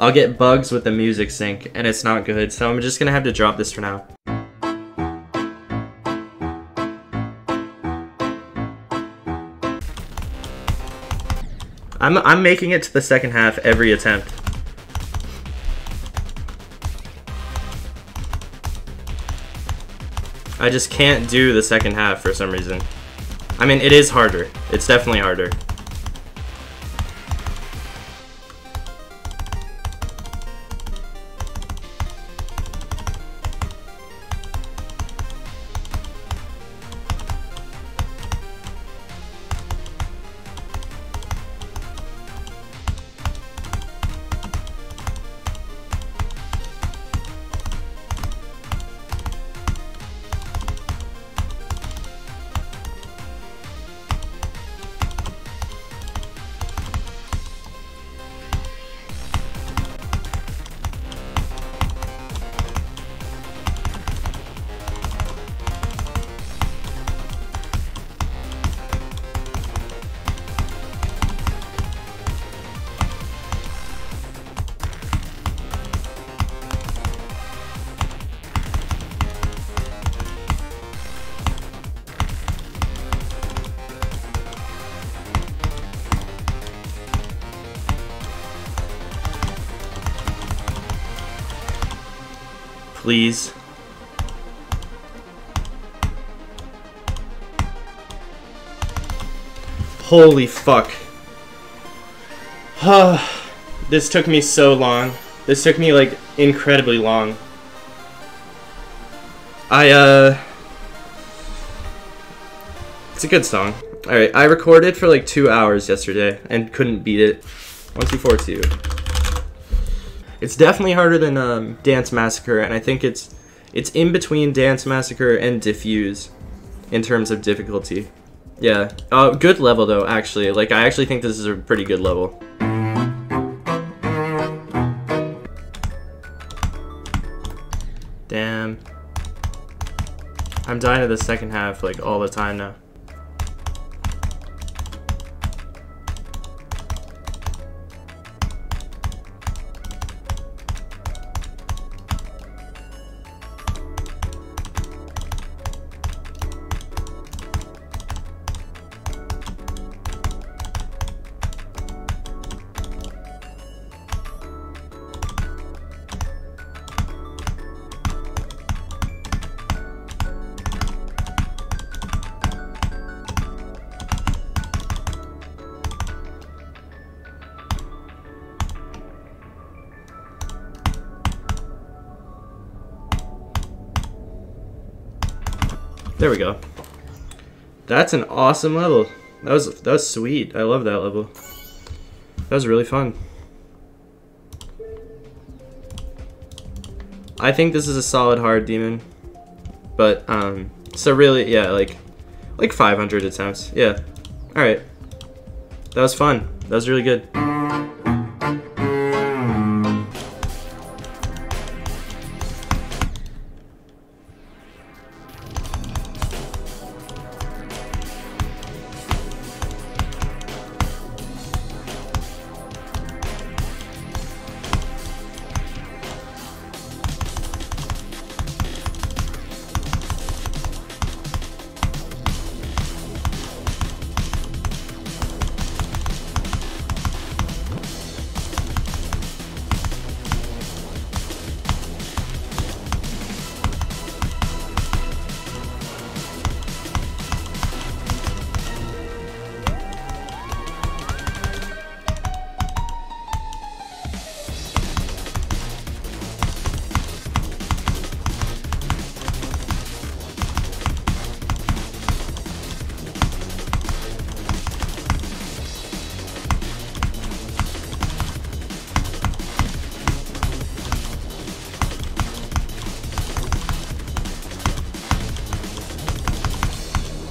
I'll get bugs with the music sync, and it's not good, so I'm just gonna have to drop this for now. I'm, I'm making it to the second half every attempt. I just can't do the second half for some reason. I mean, it is harder. It's definitely harder. Please. Holy fuck. Huh. this took me so long. This took me like incredibly long. I uh It's a good song. Alright, I recorded for like two hours yesterday and couldn't beat it. 1242. It's definitely harder than um, Dance Massacre, and I think it's it's in between Dance Massacre and Diffuse in terms of difficulty. Yeah, uh, good level though. Actually, like I actually think this is a pretty good level. Damn. I'm dying to the second half like all the time now. There we go. That's an awesome level. That was that was sweet. I love that level. That was really fun. I think this is a solid hard demon. But um so really yeah, like like 500 attempts. Yeah. All right. That was fun. That was really good.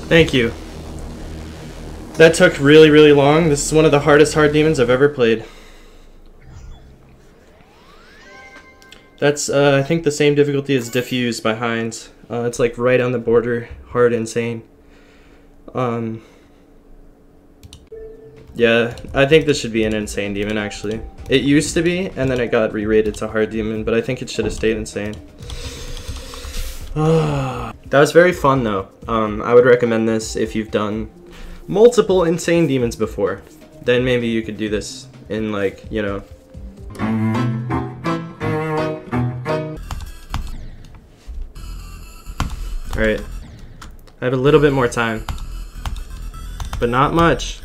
Thank you. That took really, really long. This is one of the hardest hard demons I've ever played. That's, uh, I think, the same difficulty as Diffuse by Hinds. Uh, it's like right on the border, hard, insane. Um, yeah, I think this should be an insane demon, actually. It used to be, and then it got re-rated to hard demon, but I think it should have stayed insane. that was very fun though. Um, I would recommend this if you've done multiple insane demons before. Then maybe you could do this in like, you know. Alright. I have a little bit more time. But not much.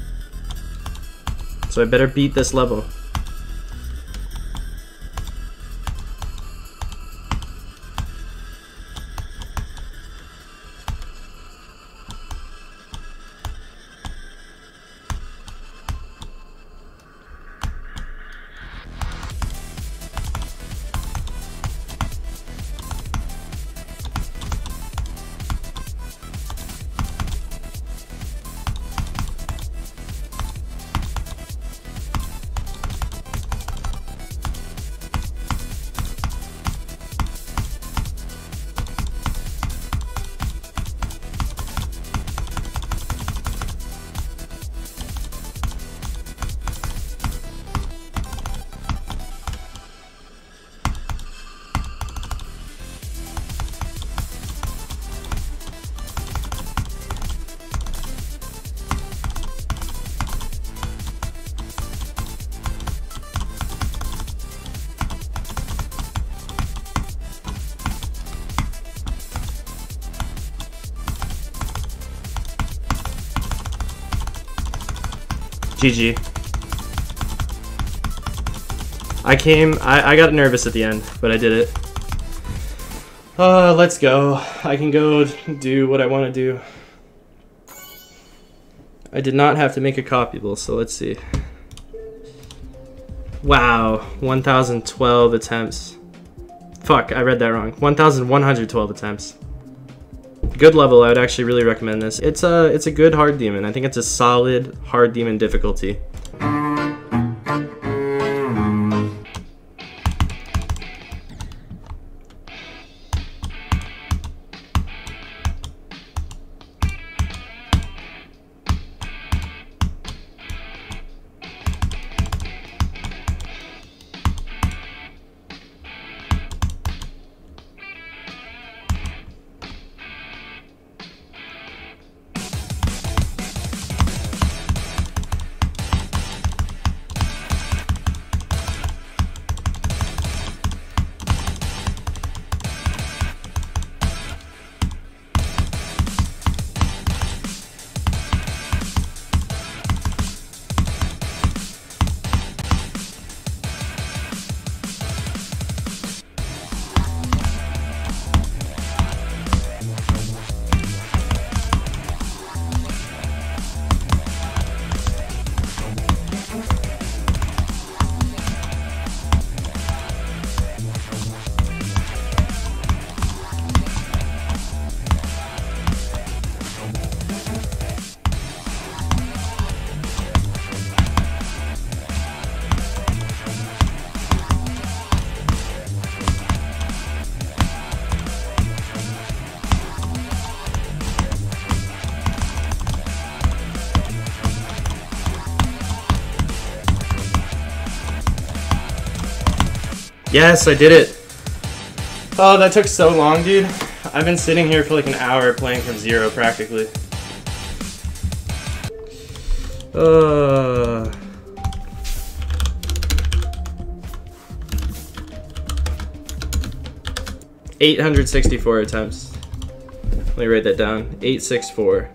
So I better beat this level. GG. I came, I, I got nervous at the end, but I did it. Uh, let's go. I can go do what I want to do. I did not have to make a copyable, so let's see. Wow, 1,012 attempts. Fuck, I read that wrong. 1,112 attempts. Good level, I would actually really recommend this. It's a, it's a good hard demon. I think it's a solid hard demon difficulty. Yes, I did it. Oh, that took so long, dude. I've been sitting here for like an hour playing from zero, practically. Uh... Eight hundred sixty-four attempts. Let me write that down. Eight six four.